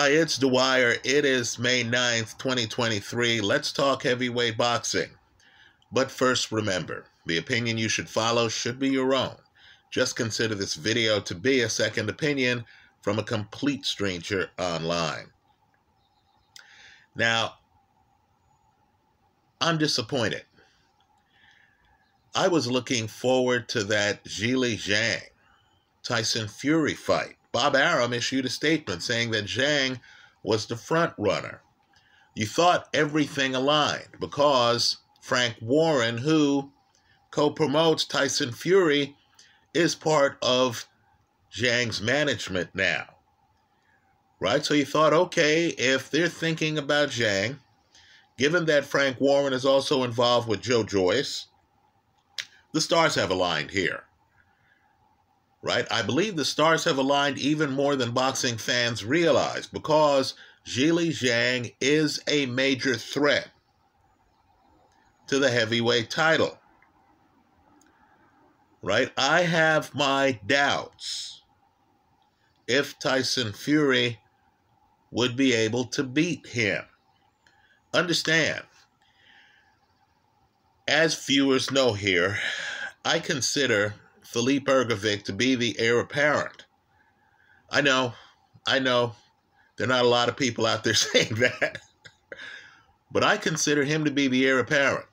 Hi, it's Dwyer. It is May 9th, 2023. Let's talk heavyweight boxing. But first, remember the opinion you should follow should be your own. Just consider this video to be a second opinion from a complete stranger online. Now, I'm disappointed. I was looking forward to that Zhilei Zhang Tyson Fury fight. Bob Arum issued a statement saying that Zhang was the front runner. You thought everything aligned because Frank Warren, who co promotes Tyson Fury, is part of Zhang's management now. Right? So you thought, okay, if they're thinking about Zhang, given that Frank Warren is also involved with Joe Joyce, the stars have aligned here right? I believe the stars have aligned even more than boxing fans realize because Zhilei Zhang is a major threat to the heavyweight title. Right? I have my doubts if Tyson Fury would be able to beat him. Understand, as viewers know here, I consider Filip Hrgovic to be the heir apparent. I know, I know, there are not a lot of people out there saying that, but I consider him to be the heir apparent.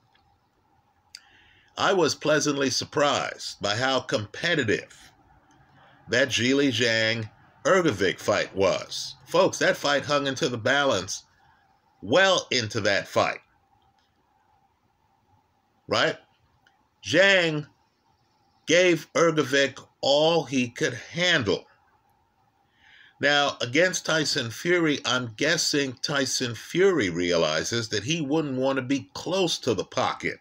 I was pleasantly surprised by how competitive that Zhilei Zhang Hrgovic fight was. Folks, that fight hung into the balance well into that fight. Right? Zhang gave Hrgovic all he could handle. Now, against Tyson Fury, I'm guessing Tyson Fury realizes that he wouldn't want to be close to the pocket.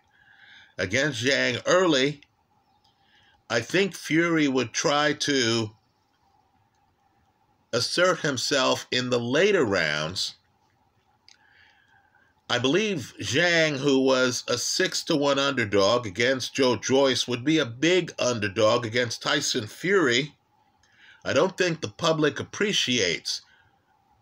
Against Zhang early, I think Fury would try to assert himself in the later rounds I believe Zhang, who was a six to one underdog against Joe Joyce, would be a big underdog against Tyson Fury. I don't think the public appreciates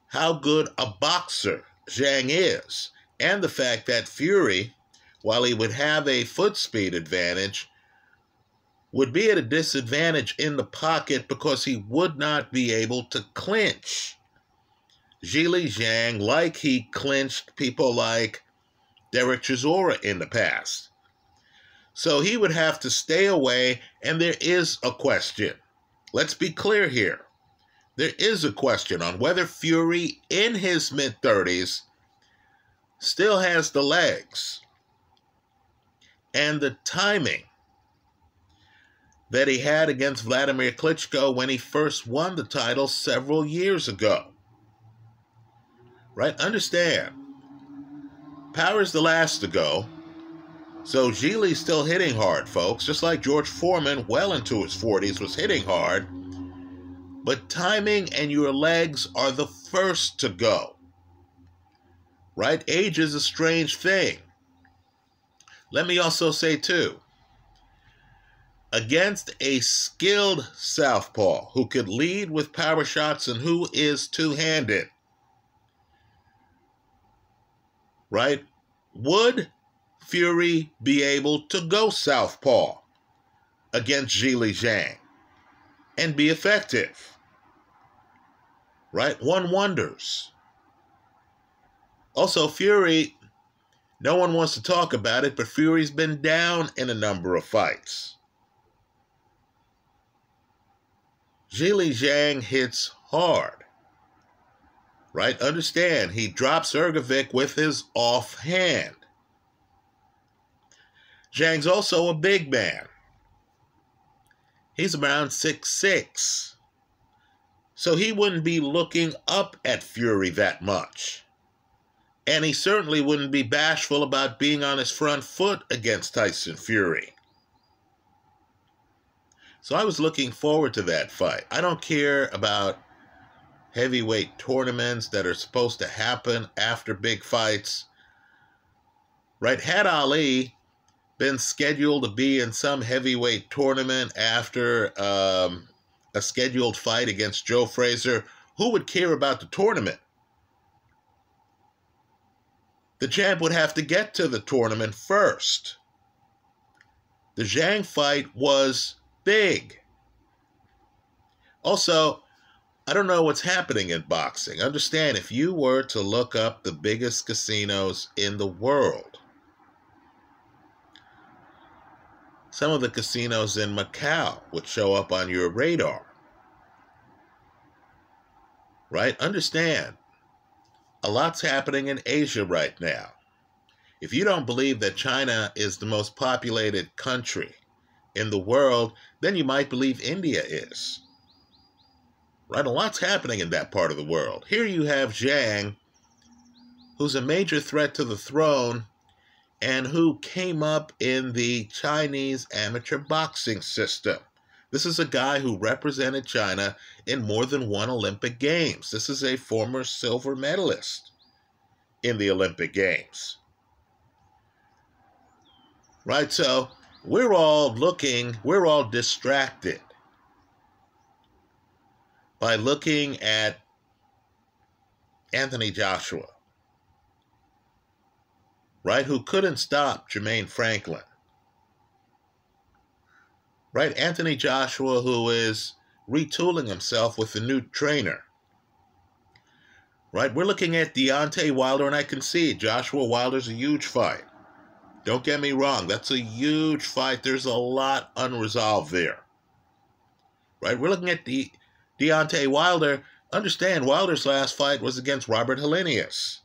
how good a boxer Zhang is, and the fact that Fury, while he would have a foot speed advantage, would be at a disadvantage in the pocket because he would not be able to clinch. Zhilei Zhang like he clinched people like Derek Chisora in the past. So he would have to stay away, and there is a question. Let's be clear here. There is a question on whether Fury in his mid 30s still has the legs and the timing that he had against Vladimir Klitschko when he first won the title several years ago right? Understand, power's the last to go. So Zhilei's still hitting hard, folks, just like George Foreman, well into his 40s, was hitting hard. But timing and your legs are the first to go. Right? Age is a strange thing. Let me also say, too, against a skilled southpaw who could lead with power shots and who is two handed, right? Would Fury be able to go southpaw against Zhilei Zhang and be effective? Right? One wonders. Also, Fury, no one wants to talk about it, but Fury's been down in a number of fights. Zhilei Zhang hits hard right? Understand, he drops Hrgovic with his offhand. Zhang's also a big man. He's around six six, So he wouldn't be looking up at Fury that much. And he certainly wouldn't be bashful about being on his front foot against Tyson Fury. So I was looking forward to that fight. I don't care about heavyweight tournaments that are supposed to happen after big fights. Right? Had Ali been scheduled to be in some heavyweight tournament after um, a scheduled fight against Joe Frazier, who would care about the tournament? the champ would have to get to the tournament first. The Zhang fight was big. Also, I don't know what's happening in boxing. Understand, if you were to look up the biggest casinos in the world, some of the casinos in Macau would show up on your radar. Right? Understand, a lot's happening in Asia right now. If you don't believe that China is the most populated country in the world, then you might believe India is. Right? A lot's happening in that part of the world. Here you have Zhang, who's a major threat to the throne and who came up in the Chinese amateur boxing system. This is a guy who represented China in more than one Olympic Games. This is a former silver medalist in the Olympic Games. Right? So we're all looking, we're all distracted by looking at Anthony Joshua, right? Who couldn't stop Jermaine Franklin right? Anthony Joshua, who is retooling himself with a new trainer, right? We're looking at Deontay Wilder, and I can see Joshua Wilder's a huge fight. Don't get me wrong, that's a huge fight. There's a lot unresolved there, right? We're looking at the Deontay Wilder. Understand, Wilder's last fight was against Robert Helenius.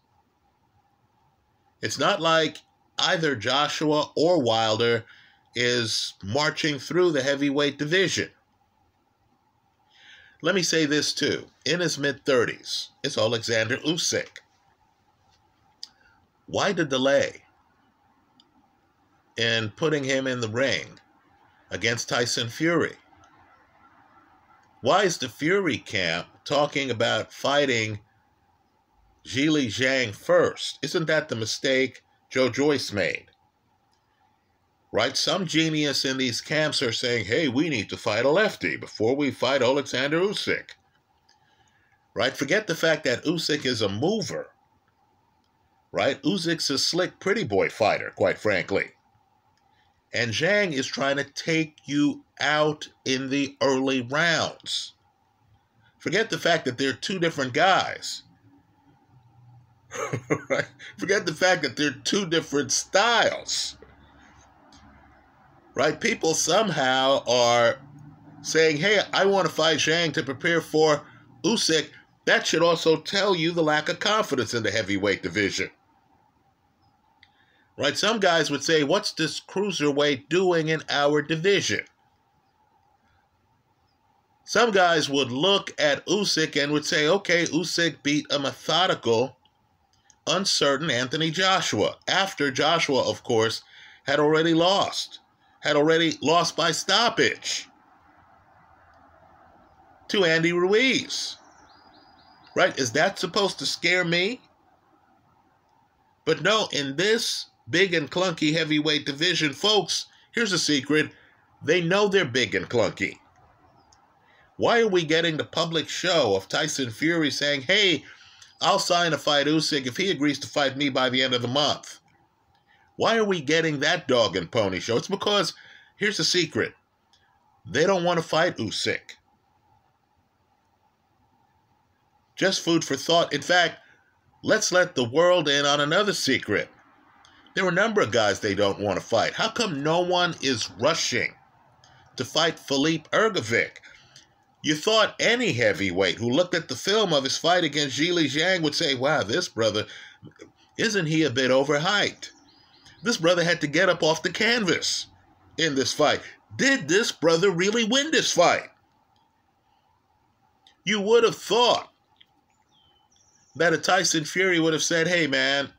It's not like either Joshua or Wilder is marching through the heavyweight division. Let me say this too. In his mid 30s, it's Alexander Usyk. Why the delay in putting him in the ring against Tyson Fury? Why is the Fury camp talking about fighting Zhilei Zhang first? Isn't that the mistake Joe Joyce made? right? Some genius in these camps are saying, hey, we need to fight a lefty before we fight Alexander Usyk. Right? Forget the fact that Usyk is a mover. Right? Usyk's a slick, pretty boy fighter, quite frankly. And Zhang is trying to take you out in the early rounds. Forget the fact that they're two different guys. right? Forget the fact that they're two different styles right? People somehow are saying, hey, I want to fight Zhang to prepare for Usyk. That should also tell you the lack of confidence in the heavyweight division. Right? Some guys would say, what's this cruiserweight doing in our division? Some guys would look at Usyk and would say, okay, Usyk beat a methodical, uncertain Anthony Joshua, after Joshua, of course, had already lost had already lost by stoppage to Andy Ruiz. Right? Is that supposed to scare me? But no, in this big and clunky heavyweight division, folks, here's a secret. They know they're big and clunky. Why are we getting the public show of Tyson Fury saying, hey, I'll sign a fight Usyk if he agrees to fight me by the end of the month? Why are we getting that dog and pony show? It's because here's the secret they don't want to fight Usyk. Just food for thought. In fact, let's let the world in on another secret. There are a number of guys they don't want to fight. How come no one is rushing to fight Filip Hrgovic? You thought any heavyweight who looked at the film of his fight against Zhilei Zhang would say, wow, this brother, isn't he a bit overhyped? This brother had to get up off the canvas in this fight. Did this brother really win this fight? You would have thought that a Tyson Fury would have said, hey, man,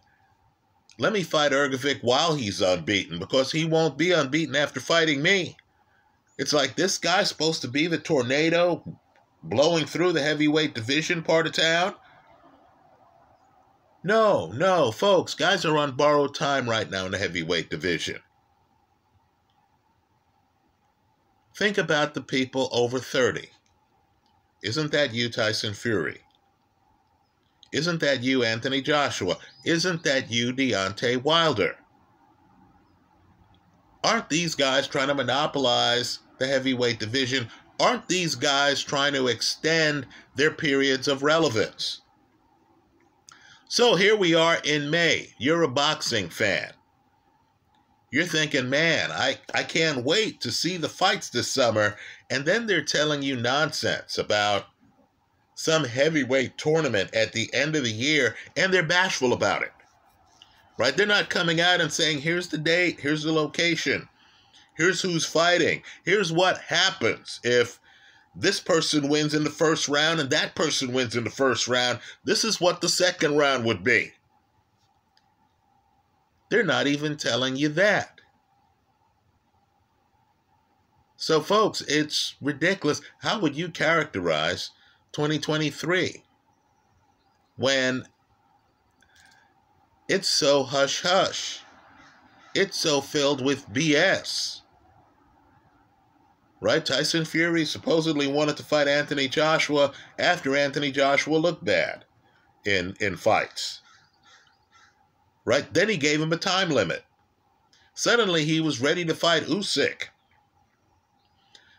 let me fight Hrgovic while he's unbeaten because he won't be unbeaten after fighting me. It's like this guy's supposed to be the tornado blowing through the heavyweight division part of town. No, no, folks, guys are on borrowed time right now in the heavyweight division. Think about the people over 30. Isn't that you, Tyson Fury? Isn't that you, Anthony Joshua? Isn't that you, Deontay Wilder? Aren't these guys trying to monopolize the heavyweight division? Aren't these guys trying to extend their periods of relevance? So here we are in May. You're a boxing fan. You're thinking, man, I, I can't wait to see the fights this summer. And then they're telling you nonsense about some heavyweight tournament at the end of the year, and they're bashful about it. Right? They're not coming out and saying, here's the date, here's the location, here's who's fighting, here's what happens if this person wins in the first round and that person wins in the first round. This is what the second round would be. They're not even telling you that. So, folks, it's ridiculous. How would you characterize 2023 when it's so hush hush? It's so filled with BS right? Tyson Fury supposedly wanted to fight Anthony Joshua after Anthony Joshua looked bad in in fights. Right? Then he gave him a time limit. Suddenly he was ready to fight Usyk.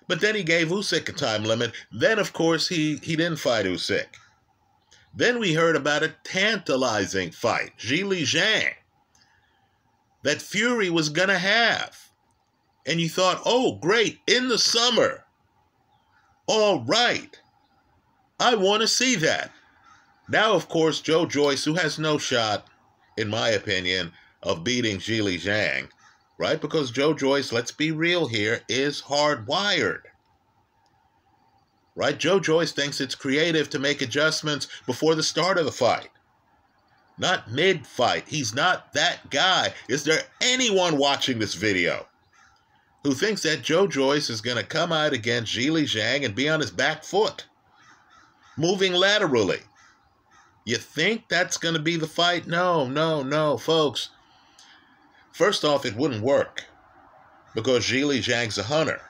But then he gave Usyk a time limit. Then of course he he didn't fight Usyk. Then we heard about a tantalizing fight, Zhilei Zhang, that Fury was gonna have and you thought, oh, great, in the summer. All right. I want to see that. Now, of course, Joe Joyce, who has no shot, in my opinion, of beating Zhilei Zhang, right? Because Joe Joyce, let's be real here, is hardwired. Right? Joe Joyce thinks it's creative to make adjustments before the start of the fight. Not mid fight. He's not that guy. Is there anyone watching this video who thinks that Joe Joyce is going to come out against Zhilei Zhang and be on his back foot, moving laterally. You think that's going to be the fight? No, no, no, folks. First off, it wouldn't work because Zhilei Zhang's a hunter,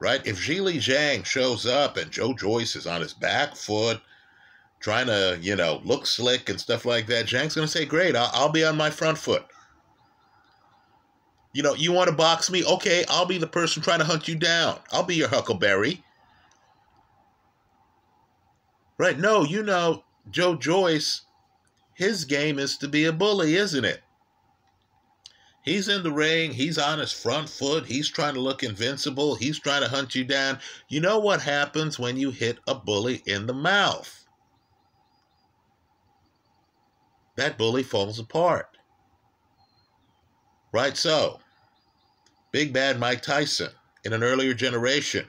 right? If Zhilei Zhang shows up and Joe Joyce is on his back foot, trying to, you know, look slick and stuff like that, Zhang's going to say, Great, I'll, I'll be on my front foot. You know, you want to box me? Okay, I'll be the person trying to hunt you down. I'll be your huckleberry. Right? No, you know, Joe Joyce, his game is to be a bully, isn't it? He's in the ring. He's on his front foot. He's trying to look invincible. He's trying to hunt you down. You know what happens when you hit a bully in the mouth? That bully falls apart. Right so, Big Bad Mike Tyson in an earlier generation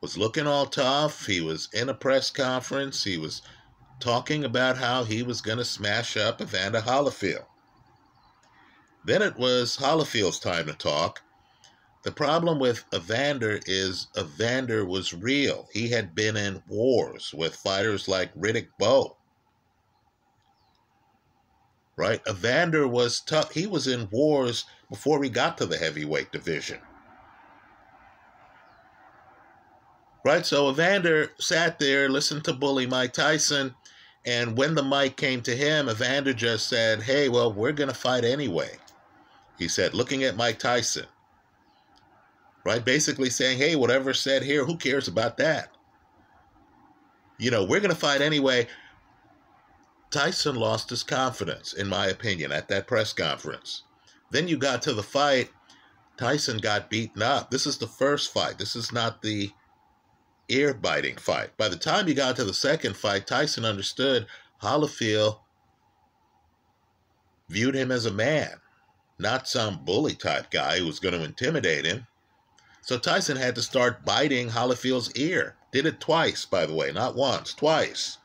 was looking all tough. He was in a press conference. He was talking about how he was going to smash up Evander Holyfield. Then it was Holyfield's time to talk. The problem with Evander is Evander was real. He had been in wars with fighters like Riddick Bowe right? Evander was tough. He was in wars before he got to the heavyweight division. Right? So Evander sat there, listened to bully Mike Tyson, and when the mic came to him, Evander just said, Hey, well, we're going to fight anyway. He said, looking at Mike Tyson. Right? Basically saying, Hey, whatever said here, who cares about that? You know, we're going to fight anyway. Tyson lost his confidence, in my opinion, at that press conference. Then you got to the fight. Tyson got beaten up. This is the first fight. This is not the ear biting fight. By the time you got to the second fight, Tyson understood Holyfield viewed him as a man, not some bully type guy who was going to intimidate him. So Tyson had to start biting Holyfield's ear. Did it twice, by the way, not once, twice.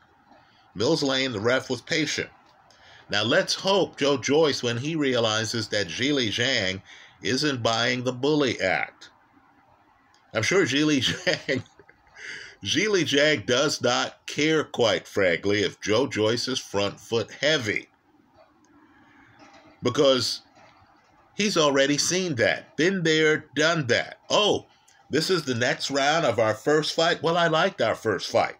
Mills Lane, the ref, was patient. Now let's hope Joe Joyce, when he realizes that Zhilei Zhang isn't buying the bully act. I'm sure Zhilei Zhang, Zhilei Zhang does not care, quite frankly, if Joe Joyce is front foot heavy. Because he's already seen that, been there, done that. Oh, this is the next round of our first fight. Well, I liked our first fight.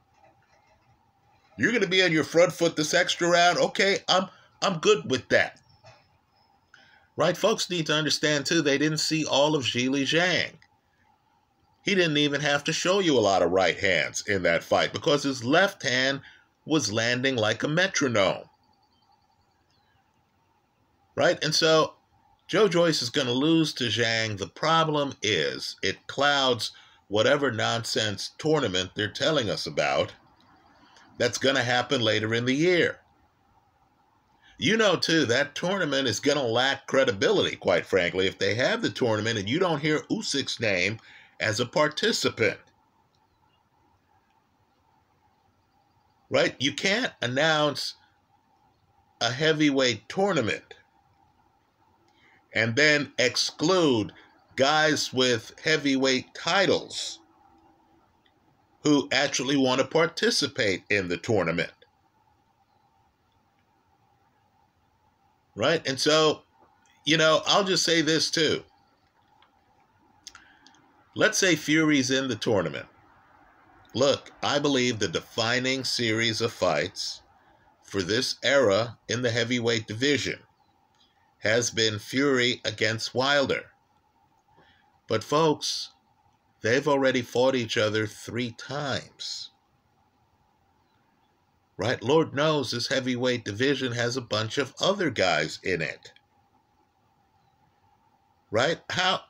You're going to be on your front foot this extra round. Okay, I'm I'm good with that. Right? Folks need to understand too, they didn't see all of Zhilei Zhang. He didn't even have to show you a lot of right hands in that fight because his left hand was landing like a metronome. Right? And so Joe Joyce is going to lose to Zhang. The problem is it clouds whatever nonsense tournament they're telling us about that's going to happen later in the year. You know, too, that tournament is going to lack credibility, quite frankly, if they have the tournament and you don't hear Usyk's name as a participant. Right? You can't announce a heavyweight tournament and then exclude guys with heavyweight titles who actually want to participate in the tournament. Right? And so, you know, I'll just say this too. Let's say Fury's in the tournament. Look, I believe the defining series of fights for this era in the heavyweight division has been Fury against Wilder. But, folks, they've already fought each other three times. Right? Lord knows this heavyweight division has a bunch of other guys in it. Right? How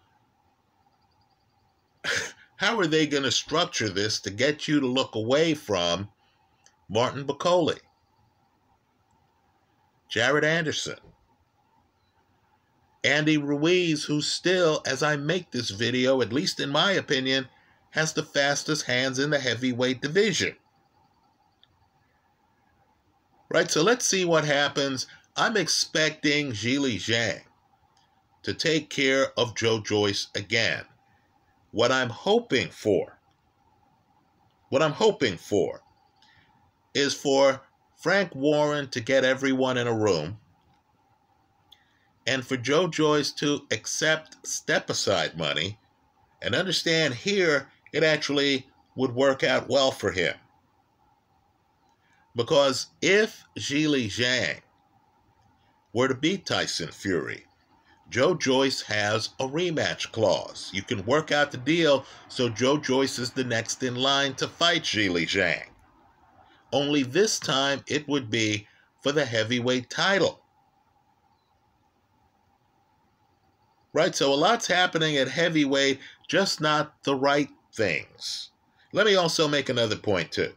how are they going to structure this to get you to look away from Martin Bakole, Jared Anderson, Andy Ruiz, who still, as I make this video, at least in my opinion, has the fastest hands in the heavyweight division. Right, so let's see what happens. I'm expecting Zhilei Zhang to take care of Joe Joyce again. What I'm hoping for, what I'm hoping for is for Frank Warren to get everyone in a room and for Joe Joyce to accept step aside money and understand here it actually would work out well for him. Because if Zhilei Zhang were to beat Tyson Fury, Joe Joyce has a rematch clause. You can work out the deal so Joe Joyce is the next in line to fight Zhilei Zhang. Only this time it would be for the heavyweight title. Right? So a lot's happening at heavyweight, just not the right things. Let me also make another point, too.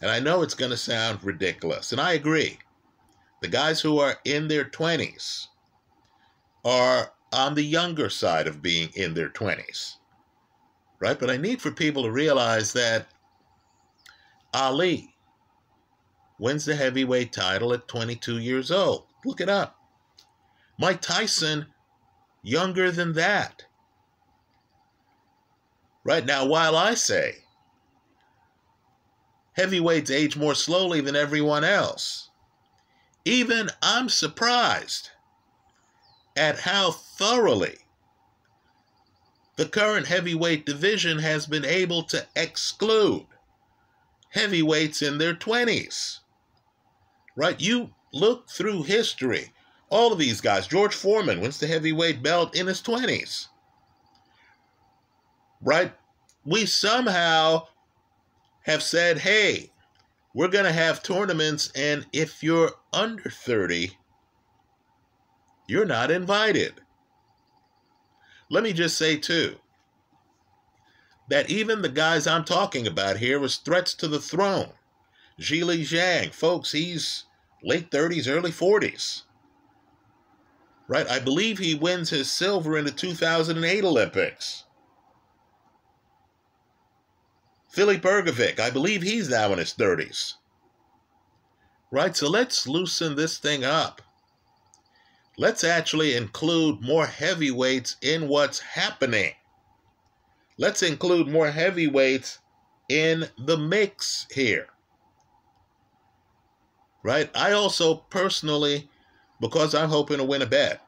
And I know it's going to sound ridiculous, and I agree. The guys who are in their 20s are on the younger side of being in their 20s, right? But I need for people to realize that Ali wins the heavyweight title at 22 years old. Look it up. Mike Tyson younger than that. Right now, while I say heavyweights age more slowly than everyone else, even I'm surprised at how thoroughly the current heavyweight division has been able to exclude heavyweights in their 20s. Right? You look through history all of these guys. George Foreman wins the heavyweight belt in his 20s. Right? We somehow have said, hey, we're going to have tournaments, and if you're under 30, you're not invited. Let me just say, too, that even the guys I'm talking about here was threats to the throne. Zhilei Zhang, folks, he's late 30s, early 40s right? I believe he wins his silver in the 2008 Olympics. Filip Hrgovic, I believe he's now in his 30s. Right, so let's loosen this thing up. Let's actually include more heavyweights in what's happening. Let's include more heavyweights in the mix here. Right? I also personally because I'm hoping to win a bet.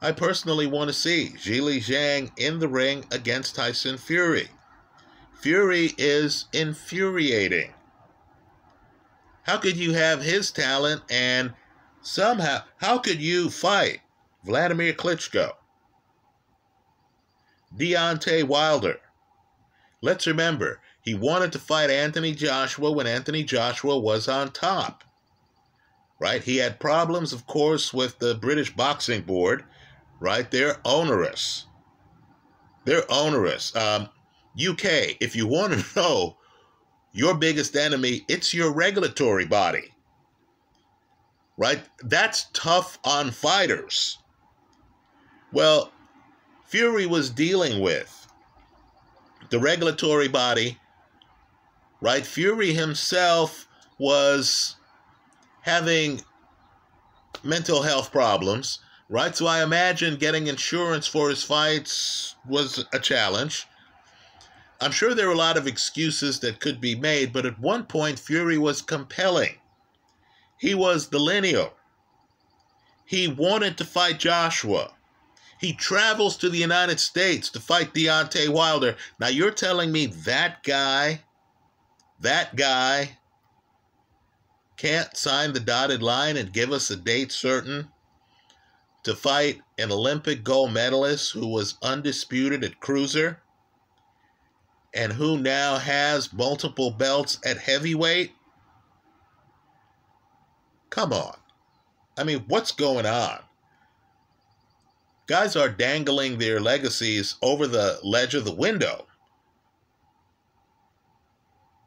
I personally want to see Zhilei Zhang in the ring against Tyson Fury. Fury is infuriating. How could you have his talent and somehow, how could you fight Vladimir Klitschko? Deontay Wilder. Let's remember, he wanted to fight Anthony Joshua when Anthony Joshua was on top. Right? He had problems, of course, with the British Boxing Board. Right? They're onerous. They're onerous. Um, UK, if you want to know your biggest enemy, it's your regulatory body. Right? That's tough on fighters. Well, Fury was dealing with the regulatory body, right? Fury himself was having mental health problems, right? So I imagine getting insurance for his fights was a challenge. I'm sure there are a lot of excuses that could be made, but at one point, Fury was compelling. He was the lineal. He wanted to fight Joshua. He travels to the United States to fight Deontay Wilder. Now, you're telling me that guy, that guy, can't sign the dotted line and give us a date certain to fight an Olympic gold medalist who was undisputed at cruiser? and who now has multiple belts at heavyweight? Come on. I mean, what's going on? Guys are dangling their legacies over the ledge of the window.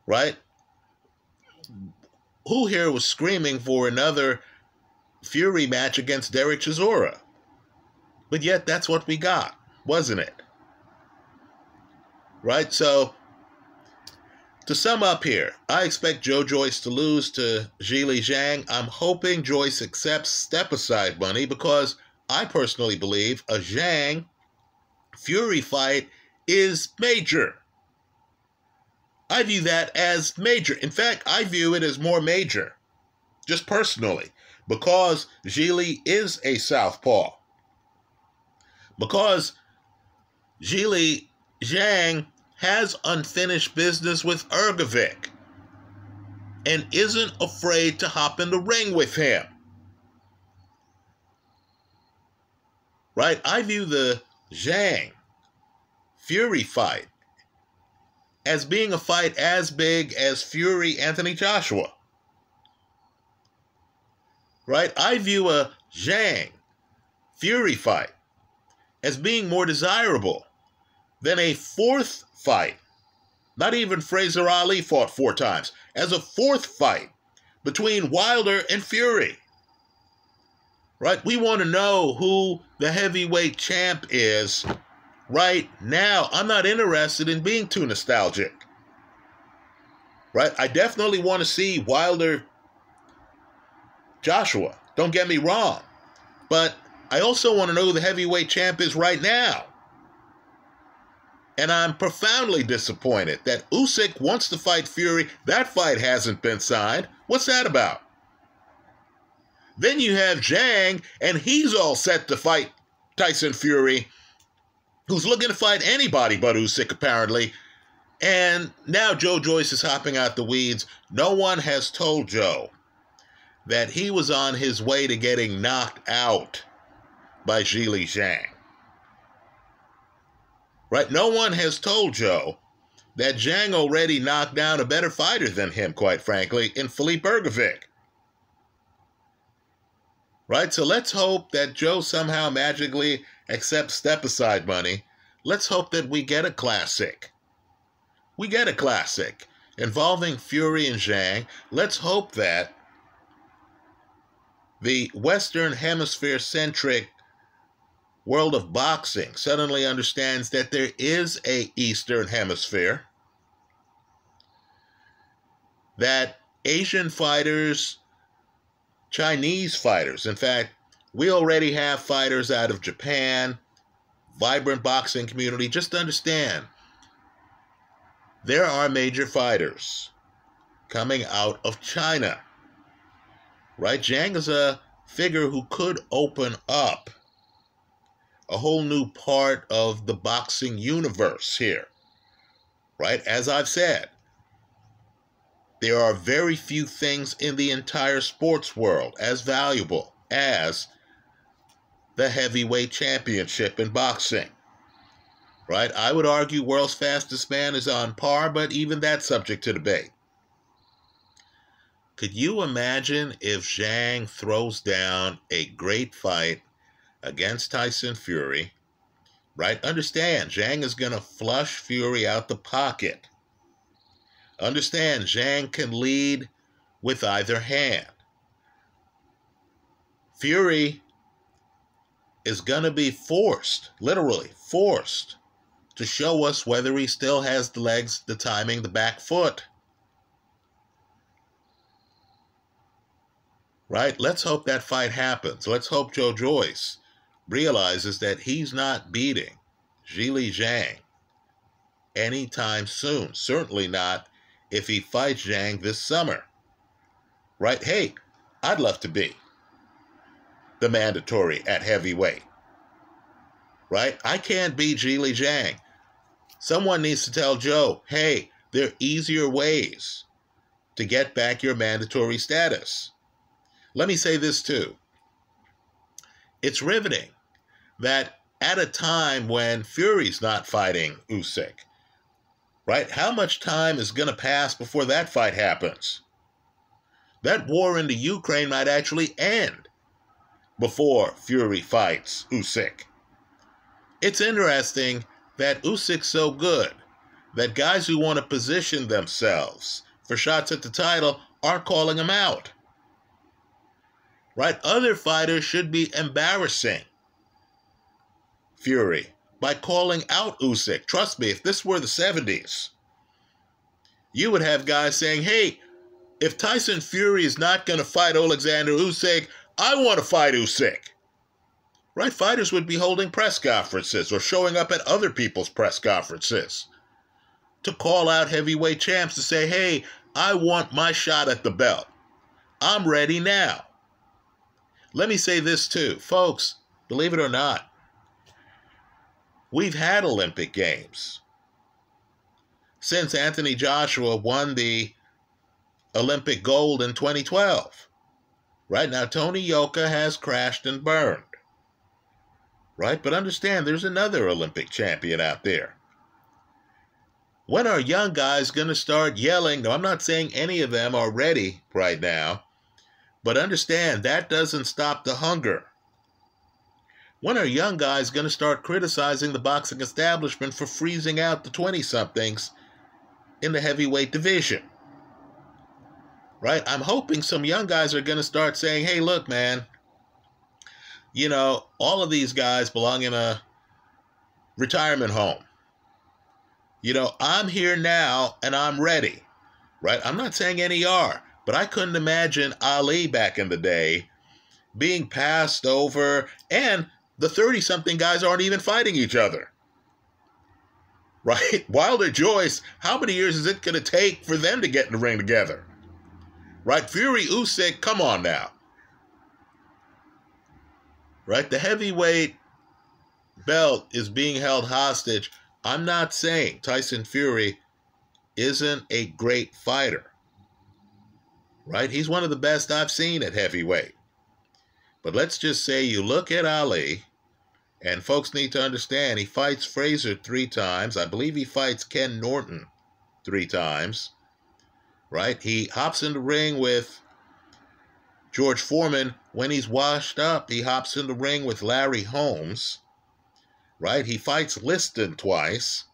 Right? Who here was screaming for another Fury match against Derek Chisora? But yet, that's what we got, wasn't it? right? So, to sum up here, I expect Joe Joyce to lose to Zhilei Zhang. I'm hoping Joyce accepts step aside money because I personally believe a Zhang Fury fight is major. I view that as major. In fact, I view it as more major, just personally, because Zhilei is a southpaw. Because Zhilei Zhang has unfinished business with Hrgovic and isn't afraid to hop in the ring with him. Right? I view the Zhang Fury fight as being a fight as big as Fury Anthony Joshua. Right? I view a Zhang Fury fight as being more desirable than a fourth fight. Not even Frazier Ali fought four times. As a fourth fight between Wilder and Fury. Right? We want to know who the heavyweight champ is right now. I'm not interested in being too nostalgic. Right? I definitely want to see Wilder Joshua. Don't get me wrong. But I also want to know who the heavyweight champ is right now. And I'm profoundly disappointed that Usyk wants to fight Fury. That fight hasn't been signed. What's that about? Then you have Zhang, and he's all set to fight Tyson Fury, who's looking to fight anybody but Usyk, apparently. And now Joe Joyce is hopping out the weeds. No one has told Joe that he was on his way to getting knocked out by Zhilei Zhang. Right? No one has told Joe that Zhang already knocked down a better fighter than him, quite frankly, in Filip Hrgovic. Right? So let's hope that Joe somehow magically accepts step aside money. Let's hope that we get a classic. We get a classic involving Fury and Zhang. Let's hope that the Western Hemisphere centric world of boxing suddenly understands that there is a eastern hemisphere that asian fighters chinese fighters in fact we already have fighters out of japan vibrant boxing community just understand there are major fighters coming out of china right zhang is a figure who could open up a whole new part of the boxing universe here. Right? As I've said, there are very few things in the entire sports world as valuable as the heavyweight championship in boxing. Right? I would argue world's fastest man is on par, but even that's subject to debate. Could you imagine if Zhang throws down a great fight against Tyson Fury? Right? Understand, Zhang is going to flush Fury out the pocket. Understand, Zhang can lead with either hand. Fury is going to be forced, literally forced, to show us whether he still has the legs, the timing, the back foot. Right? Let's hope that fight happens. Let's hope Joe Joyce realizes that he's not beating Zhilei Zhang anytime soon. Certainly not if he fights Zhang this summer. Right? Hey, I'd love to be the mandatory at heavyweight. Right? I can't beat Zhilei Zhang. Someone needs to tell Joe, hey, there are easier ways to get back your mandatory status. Let me say this too. It's riveting that at a time when Fury's not fighting Usyk, right? How much time is going to pass before that fight happens? That war in the Ukraine might actually end before Fury fights Usyk. It's interesting that Usyk's so good that guys who want to position themselves for shots at the title aren't calling him out. Right? Other fighters should be embarrassing Fury by calling out Usyk. Trust me, if this were the 70s, you would have guys saying, hey, if Tyson Fury is not going to fight Alexander Usyk, I want to fight Usyk. Right? Fighters would be holding press conferences or showing up at other people's press conferences to call out heavyweight champs to say, hey, I want my shot at the belt. I'm ready now. Let me say this too, folks, believe it or not, We've had Olympic Games. Since Anthony Joshua won the Olympic gold in 2012. Right now, Tony Yoka has crashed and burned. Right? But understand, there's another Olympic champion out there. When are young guys going to start yelling? No, I'm not saying any of them are ready right now, but understand that doesn't stop the hunger. When are young guys going to start criticizing the boxing establishment for freezing out the 20 somethings in the heavyweight division? Right? I'm hoping some young guys are going to start saying, hey, look, man, you know, all of these guys belong in a retirement home. You know, I'm here now and I'm ready. Right? I'm not saying any are, but I couldn't imagine Ali back in the day being passed over and the 30 something guys aren't even fighting each other. Right? Wilder Joyce, how many years is it going to take for them to get in the ring together? Right? Fury Usyk, come on now. Right? The heavyweight belt is being held hostage. I'm not saying Tyson Fury isn't a great fighter. Right? He's one of the best I've seen at heavyweight. But let's just say you look at Ali, and folks need to understand he fights Frazier three times. I believe he fights Ken Norton three times. Right? He hops in the ring with George Foreman. When he's washed up, he hops in the ring with Larry Holmes. Right? He fights Liston twice.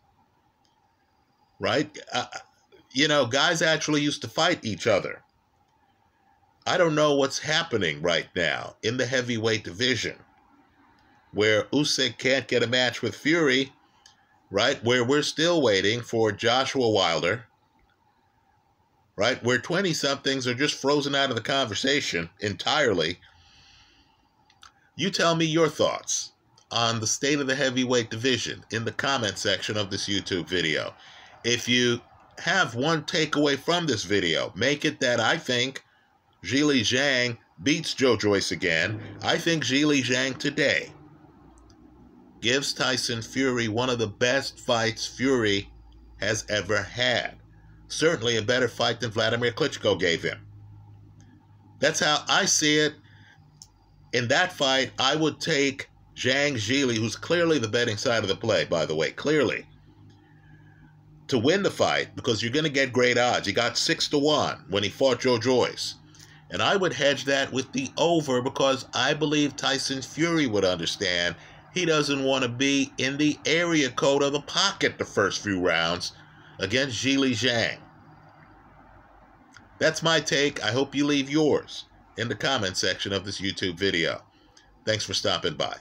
Right? Uh, you know, guys actually used to fight each other. I don't know what's happening right now in the heavyweight division where Usyk can't get a match with Fury, right? Where we're still waiting for Joshua Wilder, right? Where 20 somethings are just frozen out of the conversation entirely. You tell me your thoughts on the state of the heavyweight division in the comment section of this YouTube video. If you have one takeaway from this video, make it that I think Zhilei Zhang beats Joe Joyce again. I think Zhilei Zhang today gives Tyson Fury one of the best fights Fury has ever had. Certainly a better fight than Vladimir Klitschko gave him. That's how I see it. In that fight, I would take Zhang Zhili, who's clearly the betting side of the play, by the way, clearly, to win the fight because you're going to get great odds. He got six to one when he fought Joe Joyce. And I would hedge that with the over because I believe Tyson Fury would understand he doesn't want to be in the area code of the pocket the first few rounds against Zhilei Zhang. That's my take. I hope you leave yours in the comment section of this YouTube video. Thanks for stopping by.